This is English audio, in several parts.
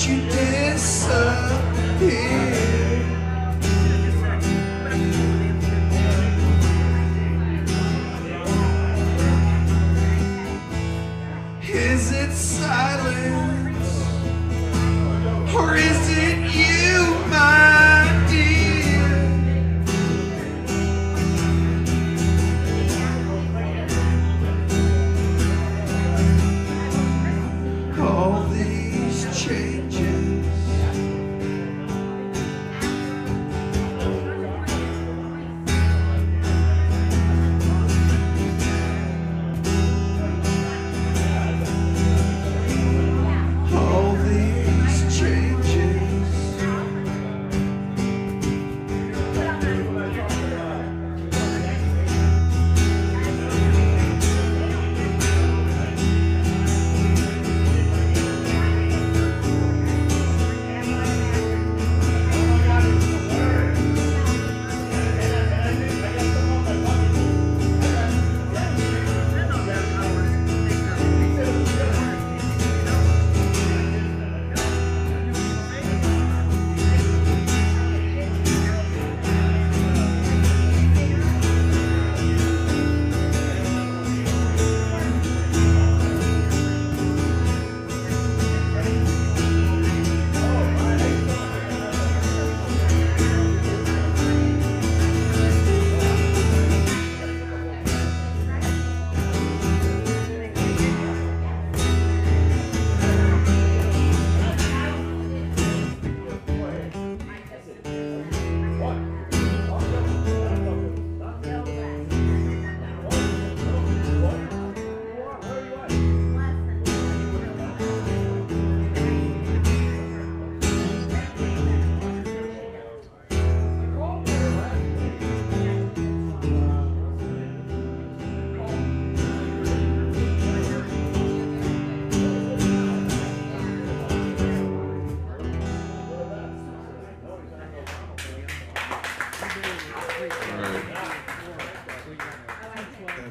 you disappeared. Is it silence?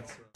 That's right.